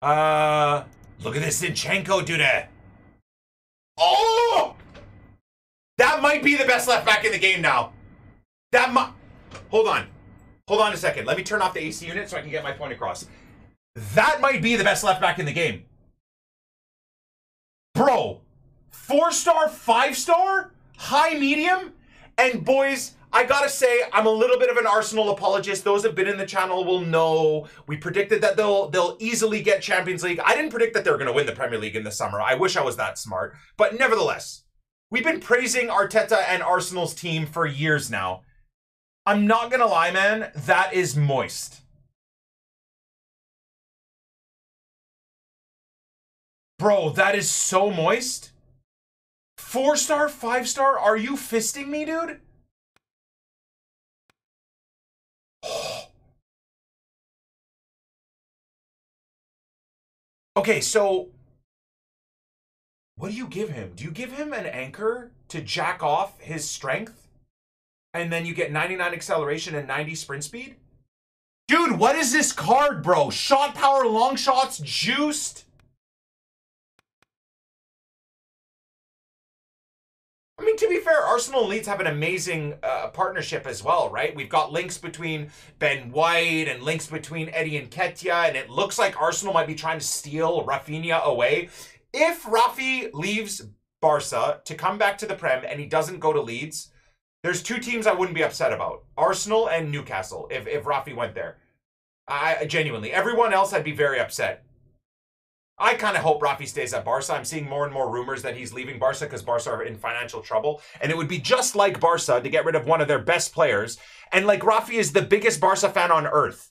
Uh, look at this Zinchenko, dude. Oh! That might be the best left back in the game now. That might. Hold on. Hold on a second. Let me turn off the AC unit so I can get my point across. That might be the best left back in the game. Bro, four star, five star, high, medium, and boys, I gotta say, I'm a little bit of an Arsenal apologist. Those have been in the channel will know. We predicted that they'll they'll easily get Champions League. I didn't predict that they're gonna win the Premier League in the summer. I wish I was that smart. But nevertheless, we've been praising Arteta and Arsenal's team for years now. I'm not gonna lie, man, that is moist. Bro, that is so moist. Four star, five star? Are you fisting me, dude? Okay, so what do you give him? Do you give him an anchor to jack off his strength? And then you get 99 acceleration and 90 sprint speed? Dude, what is this card, bro? Shot power, long shots, juiced? I mean, to be fair, Arsenal and Leeds have an amazing uh, partnership as well, right? We've got links between Ben White and links between Eddie Nketiah, and it looks like Arsenal might be trying to steal Rafinha away. If Rafi leaves Barca to come back to the Prem and he doesn't go to Leeds, there's two teams I wouldn't be upset about: Arsenal and Newcastle. If if Rafi went there, I genuinely, everyone else I'd be very upset. I kind of hope Rafi stays at Barca. I'm seeing more and more rumors that he's leaving Barca because Barca are in financial trouble. And it would be just like Barca to get rid of one of their best players. And like Rafi is the biggest Barca fan on earth.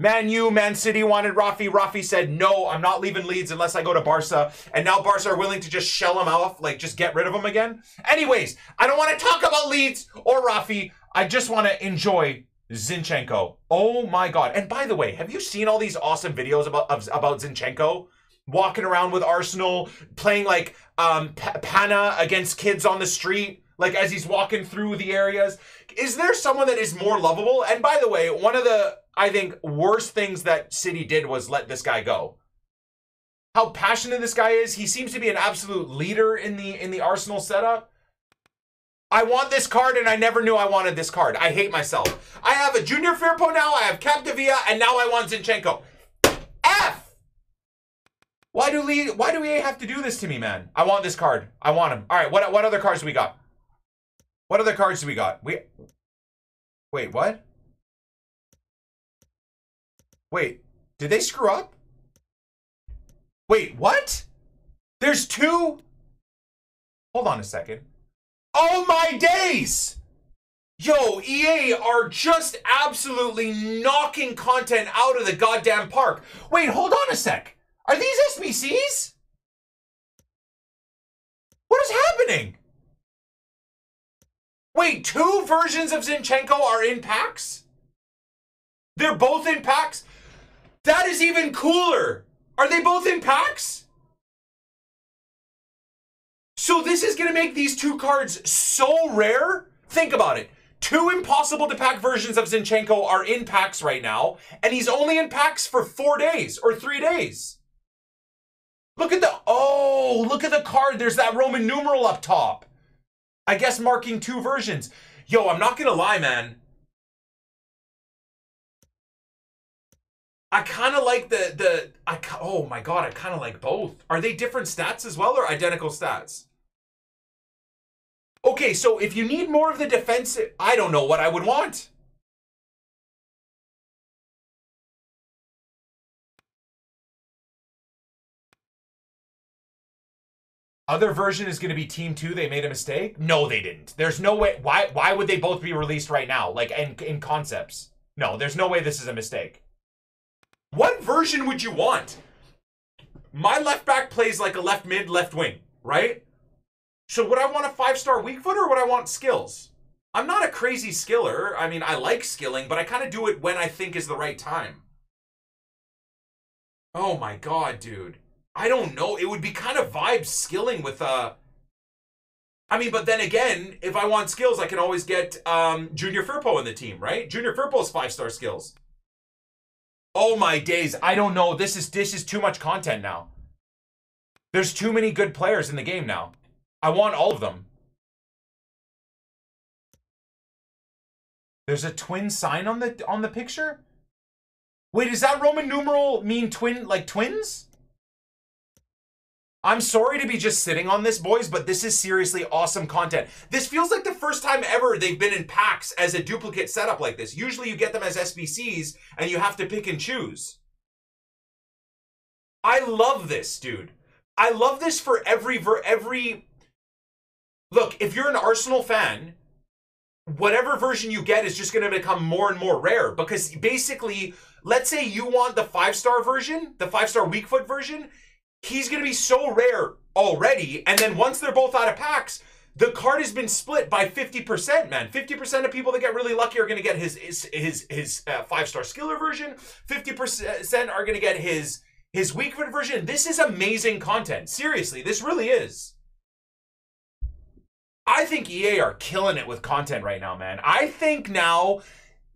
Man U, Man City wanted Rafi. Rafi said, no, I'm not leaving Leeds unless I go to Barca. And now Barca are willing to just shell him off, like just get rid of him again. Anyways, I don't want to talk about Leeds or Rafi. I just want to enjoy Zinchenko. Oh my God. And by the way, have you seen all these awesome videos about, of, about Zinchenko? Walking around with Arsenal, playing like um, Panna against kids on the street, like as he's walking through the areas. Is there someone that is more lovable? And by the way, one of the I think worst things that City did was let this guy go. How passionate this guy is. He seems to be an absolute leader in the in the Arsenal setup. I want this card and I never knew I wanted this card. I hate myself. I have a Junior Firpo now, I have Capdevila, and now I want Zinchenko. Why do Lee? Why do EA have to do this to me, man? I want this card. I want him. All right. What what other cards do we got? What other cards do we got? We. Wait. What? Wait. Did they screw up? Wait. What? There's two. Hold on a second. Oh my days! Yo, EA are just absolutely knocking content out of the goddamn park. Wait, hold on a sec. Are these SBCs? What is happening? Wait, two versions of Zinchenko are in packs? They're both in packs? That is even cooler. Are they both in packs? So this is going to make these two cards so rare? Think about it. Two impossible to pack versions of Zinchenko are in packs right now, and he's only in packs for four days or three days. Look at the, oh, look at the card. There's that Roman numeral up top. I guess marking two versions. Yo, I'm not gonna lie, man. I kind of like the, the, I, oh my god, I kind of like both. Are they different stats as well or identical stats? Okay, so if you need more of the defensive, I don't know what I would want. Other version is going to be team 2 they made a mistake? No they didn't. There's no way why why would they both be released right now like in, in concepts? No there's no way this is a mistake. What version would you want? My left back plays like a left mid left wing right? So would i want a five star weak foot or would i want skills? I'm not a crazy skiller. I mean i like skilling but i kind of do it when i think is the right time. Oh my god dude I don't know. It would be kind of vibe skilling with uh I mean, but then again, if I want skills, I can always get um Junior Firpo in the team, right? Junior Firpo's five star skills. Oh my days. I don't know. This is this is too much content now. There's too many good players in the game now. I want all of them. There's a twin sign on the on the picture? Wait, does that Roman numeral mean twin like twins? I'm sorry to be just sitting on this, boys, but this is seriously awesome content. This feels like the first time ever they've been in packs as a duplicate setup like this. Usually you get them as SBCs and you have to pick and choose. I love this, dude. I love this for every ver every Look, if you're an Arsenal fan, whatever version you get is just going to become more and more rare because basically, let's say you want the 5-star version, the 5-star weak foot version, he's going to be so rare already and then once they're both out of packs, the card has been split by 50%, man. 50% of people that get really lucky are going to get his his his, his uh, five-star skiller version. 50% are going to get his his weak version. This is amazing content. Seriously, this really is. I think EA are killing it with content right now, man. I think now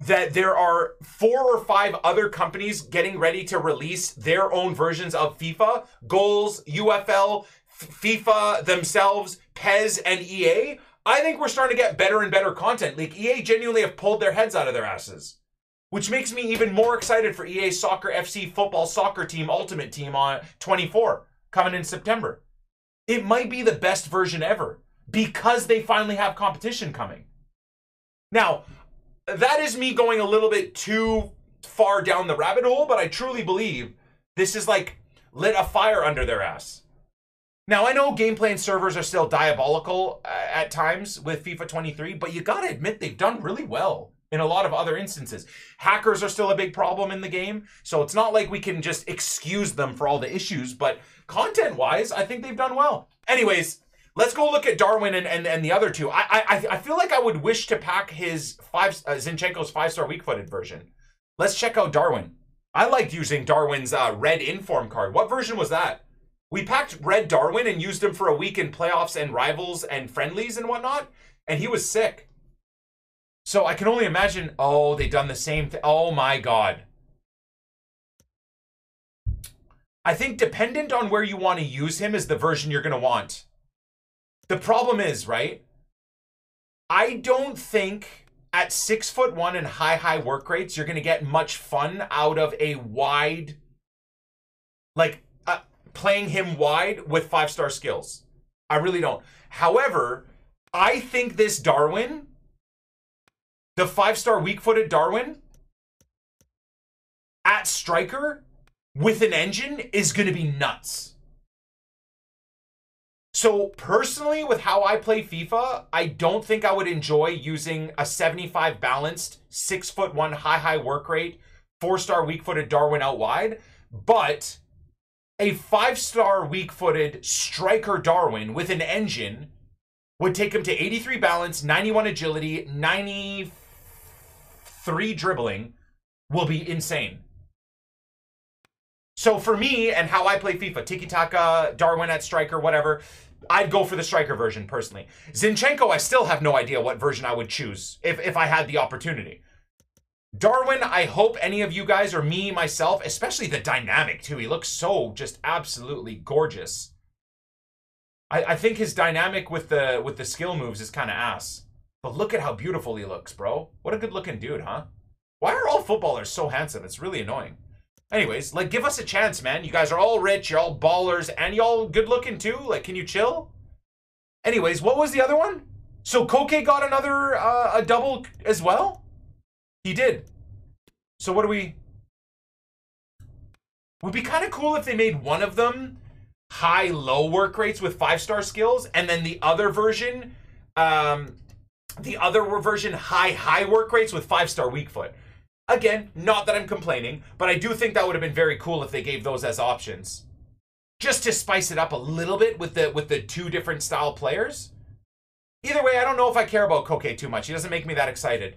that there are four or five other companies getting ready to release their own versions of FIFA, goals, UFL, FIFA themselves, PES, and EA. I think we're starting to get better and better content. Like EA genuinely have pulled their heads out of their asses. Which makes me even more excited for EA Soccer FC Football Soccer Team Ultimate Team on 24 coming in September. It might be the best version ever because they finally have competition coming. Now, that is me going a little bit too far down the rabbit hole, but I truly believe this is like lit a fire under their ass. Now, I know gameplay and servers are still diabolical uh, at times with FIFA 23, but you gotta admit they've done really well in a lot of other instances. Hackers are still a big problem in the game, so it's not like we can just excuse them for all the issues, but content wise, I think they've done well. Anyways, Let's go look at Darwin and, and, and the other two. I, I I feel like I would wish to pack his five uh, Zinchenko's five star weak footed version. Let's check out Darwin. I liked using Darwin's uh, red inform card. What version was that? We packed red Darwin and used him for a week in playoffs and rivals and friendlies and whatnot, and he was sick. So I can only imagine. Oh, they done the same thing. Oh my god. I think dependent on where you want to use him is the version you're going to want. The problem is, right? I don't think at six foot one and high, high work rates, you're going to get much fun out of a wide, like uh, playing him wide with five star skills. I really don't. However, I think this Darwin, the five star weak footed Darwin, at striker with an engine is going to be nuts. So personally, with how I play FIFA, I don't think I would enjoy using a 75 balanced, six foot one high high work rate, four star weak footed Darwin out wide, but a five star weak footed striker Darwin with an engine would take him to 83 balance, 91 agility, 93 dribbling, will be insane. So for me and how I play FIFA, tiki taka, Darwin at striker, whatever, I'd go for the striker version personally. Zinchenko, I still have no idea what version I would choose if, if I had the opportunity. Darwin, I hope any of you guys or me, myself, especially the dynamic too. He looks so just absolutely gorgeous. I, I think his dynamic with the with the skill moves is kind of ass. But look at how beautiful he looks, bro. What a good looking dude, huh? Why are all footballers so handsome? It's really annoying. Anyways, like, give us a chance, man. You guys are all rich, you're all ballers, and y'all good looking too. Like, can you chill? Anyways, what was the other one? So Koke got another uh, a double as well. He did. So what do we? Would be kind of cool if they made one of them high low work rates with five star skills, and then the other version, um, the other version high high work rates with five star weak foot. Again, not that I'm complaining, but I do think that would have been very cool if they gave those as options. Just to spice it up a little bit with the with the two different style players. Either way, I don't know if I care about Koke too much. He doesn't make me that excited.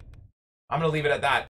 I'm going to leave it at that.